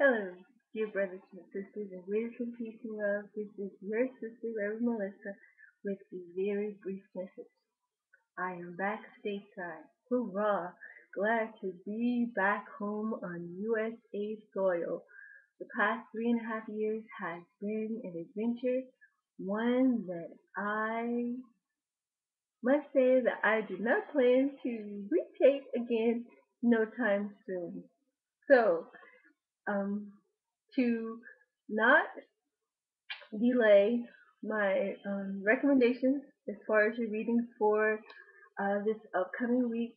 Hello, dear brothers and sisters, and and peace and love. This is your sister, Reverend Melissa, with a very brief message. I am back stateside. Hurrah! Glad to be back home on USA soil. The past three and a half years has been an adventure, one that I must say that I do not plan to retake again no time soon. So, um, to not delay my um, recommendations as far as your readings for uh, this upcoming week,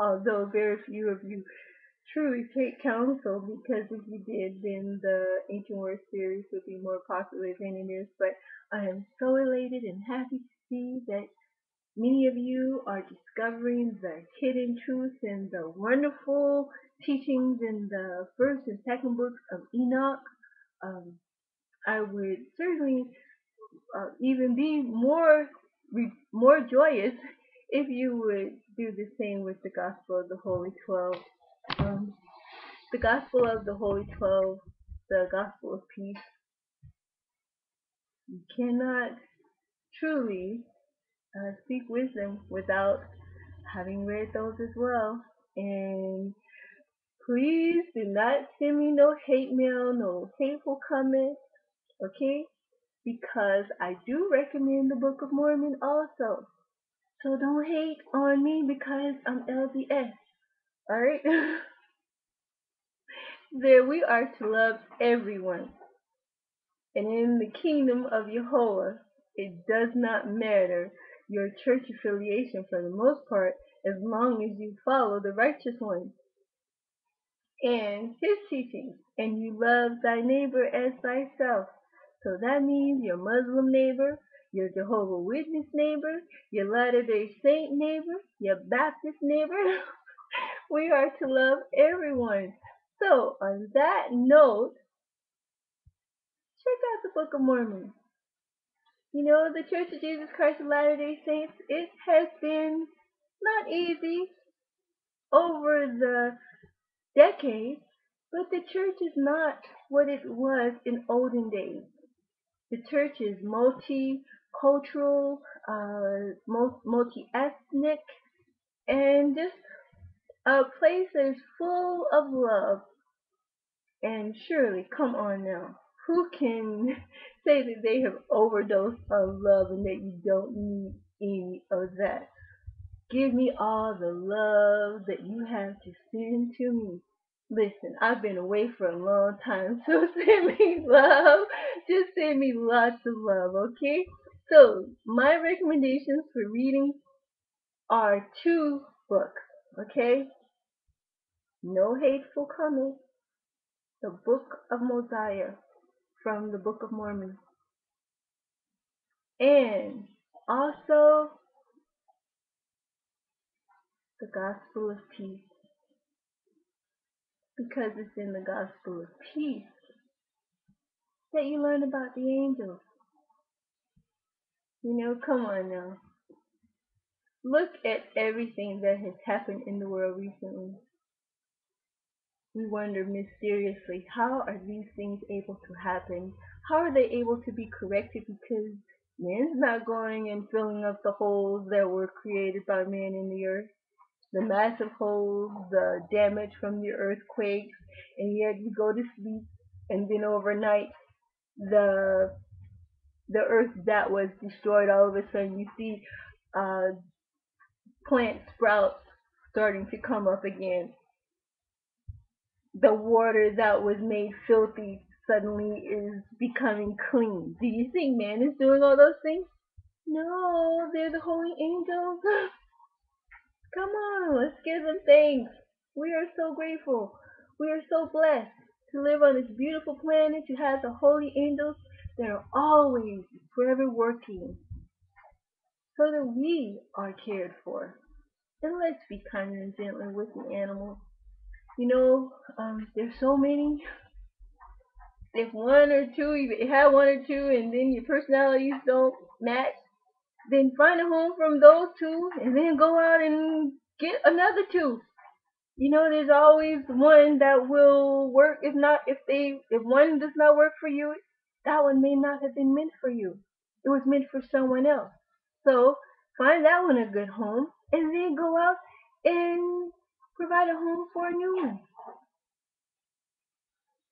although very few of you truly take counsel because if you did, then the Ancient Word series would be more popular than it is. But I am so elated and happy to see that Many of you are discovering the hidden truths and the wonderful teachings in the first and second books of Enoch. Um, I would certainly uh, even be more more joyous if you would do the same with the Gospel of the Holy Twelve. Um, the Gospel of the Holy Twelve, the Gospel of Peace. You cannot truly uh, speak wisdom without having read those as well. And please do not send me no hate mail, no hateful comments, okay? Because I do recommend the Book of Mormon also. So don't hate on me because I'm LDS. Alright? there we are to love everyone. And in the kingdom of Jehovah, it does not matter your church affiliation for the most part as long as you follow the righteous one and his teachings and you love thy neighbor as thyself. So that means your Muslim neighbor, your Jehovah Witness neighbor, your Latter day Saint neighbor, your Baptist neighbor. we are to love everyone. So on that note, check out the Book of Mormon. You know, the Church of Jesus Christ of Latter-day Saints, it has been not easy over the decades, but the church is not what it was in olden days. The church is multicultural, uh, multi-ethnic, and just a place that is full of love. And surely, come on now, who can say that they have overdosed on love and that you don't need any of that? Give me all the love that you have to send to me. Listen, I've been away for a long time, so send me love. Just send me lots of love, okay? So, my recommendations for reading are two books, okay? No hateful comments. The Book of Mosiah from the Book of Mormon. And also the Gospel of Peace. Because it's in the Gospel of Peace that you learn about the angels. You know, come on now. Look at everything that has happened in the world recently. We wonder mysteriously, how are these things able to happen? How are they able to be corrected? Because man's not going and filling up the holes that were created by man in the earth. The massive holes, the damage from the earthquakes, and yet you go to sleep and then overnight the the earth that was destroyed all of a sudden you see uh, plant sprouts starting to come up again the water that was made filthy suddenly is becoming clean. Do you think man is doing all those things? No, they're the holy angels. Come on, let's give them thanks. We are so grateful. We are so blessed to live on this beautiful planet, to have the holy angels that are always forever working so that we are cared for. And let's be kind and gentle with the animals you know, um, there's so many. If one or two, you have one or two, and then your personalities don't match, then find a home from those two, and then go out and get another two. You know, there's always one that will work. If not, if they, if one does not work for you, that one may not have been meant for you. It was meant for someone else. So find that one a good home, and then go out and provide a home for a new one.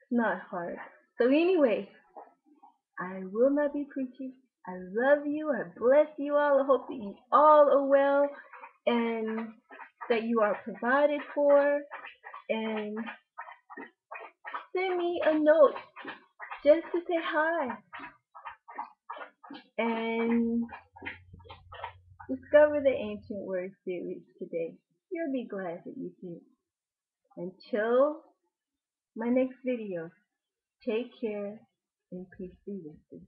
It's not hard. So anyway, I will not be preaching. I love you. I bless you all. I hope that you all are well and that you are provided for. And send me a note just to say hi and discover the ancient word series today. You'll be glad that you did. Until my next video, take care and peace be with you.